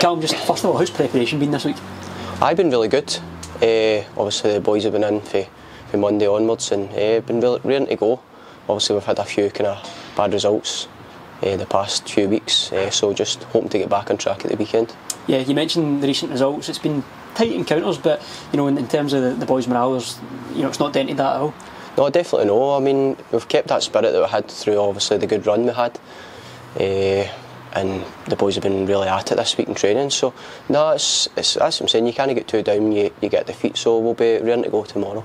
Calum, just first of all, how's preparation been this week? I've been really good. Uh, obviously, the boys have been in for, for Monday onwards and uh, been really ready to go. Obviously, we've had a few kind of bad results uh, the past few weeks, uh, so just hoping to get back on track at the weekend. Yeah, you mentioned the recent results. It's been tight encounters, but you know, in, in terms of the, the boys' morale, you know, it's not dented that at all. No, definitely no. I mean, we've kept that spirit that we had through obviously the good run we had. Uh, and the boys have been really at it this week in training. So, no, it's, it's that's what I'm saying. You can't get too down, you, you get defeat. So we'll be ready to go tomorrow.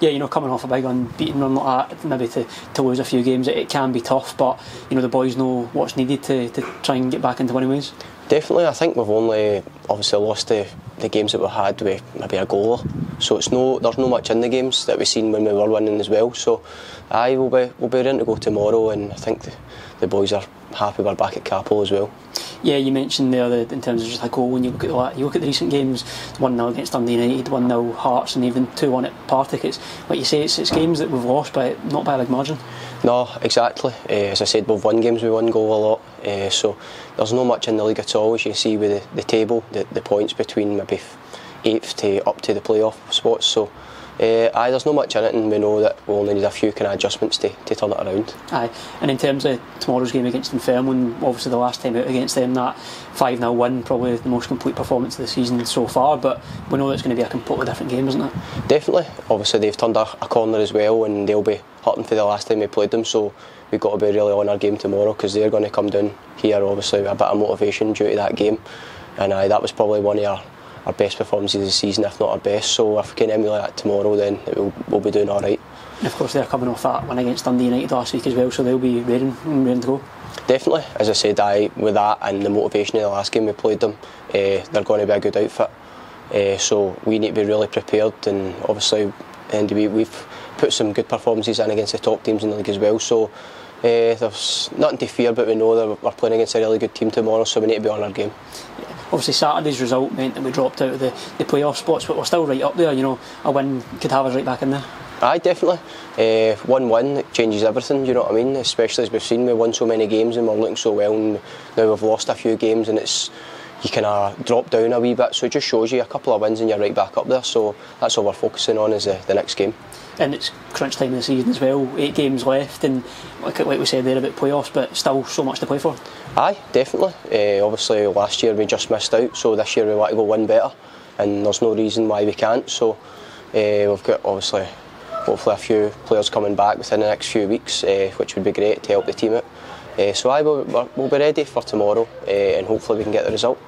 Yeah, you know, coming off a big unbeaten run like that, maybe to, to lose a few games, it, it can be tough. But you know, the boys know what's needed to, to try and get back into winning ways. Definitely, I think we've only obviously lost the, the games that we had with maybe a goal. So it's no, there's no much in the games that we've seen when we were winning as well. So I will be, we'll be ready to go tomorrow, and I think the, the boys are happy we're back at Cappielow as well. Yeah, you mentioned there that in terms of just like oh, when you look at the, you look at the recent games, one 0 against Dundee United, one 0 Hearts, and even two one at Partick. It's like you say, it's, it's games that we've lost, but not by a big margin. No, exactly. Uh, as I said, we've won games with one goal a lot, uh, so there's no much in the league at all. As you see with the, the table, the, the points between maybe eighth to up to the playoff spots. So uh, aye, there's not much in it, and we know that we only need a few kind of adjustments to, to turn it around. Aye, and in terms of tomorrow's game against Dunfermline, obviously the last time out against them, that 5 0 win, probably the most complete performance of the season so far, but we know it's going to be a completely different game, isn't it? Definitely. Obviously, they've turned a, a corner as well, and they'll be hurting for the last time we played them, so we've got to be really on our game tomorrow because they're going to come down here, obviously, with a bit of motivation due to that game. And aye, that was probably one of our our best performances of the season, if not our best. So if we can emulate that tomorrow, then will, we'll be doing all right. And of course, they're coming off that win against Dundee United last week as well, so they'll be raring, raring to go. Definitely. As I said, I with that and the motivation of the last game we played them, uh, they're going to be a good outfit. Uh, so we need to be really prepared, and obviously, and we, we've put some good performances in against the top teams in the league as well. So Uh, there's nothing to fear, but we know that we're playing against a really good team tomorrow, so we need to be on our game. Yeah obviously Saturday's result meant that we dropped out of the, the playoff spots, but we're still right up there. You know, a win could have us right back in there. Aye, definitely. Uh, one win changes everything. You know what I mean? Especially as we've seen, we won so many games and we're looking so well, and now we've lost a few games, and it's you kind of drop down a wee bit. So it just shows you a couple of wins and you're right back up there. So that's all we're focusing on is the, the next game. And it's crunch time of the season as well. Eight games left, and like, like we said there about playoffs, but still so much to play for. Aye, definitely. Uh, obviously, last year we just missed out, so this year we want to go win better, and there's no reason why we can't. So uh, we've got obviously hopefully a few players coming back within the next few weeks, uh, which would be great to help the team out. Uh, so I will we'll be ready for tomorrow, uh, and hopefully we can get the result.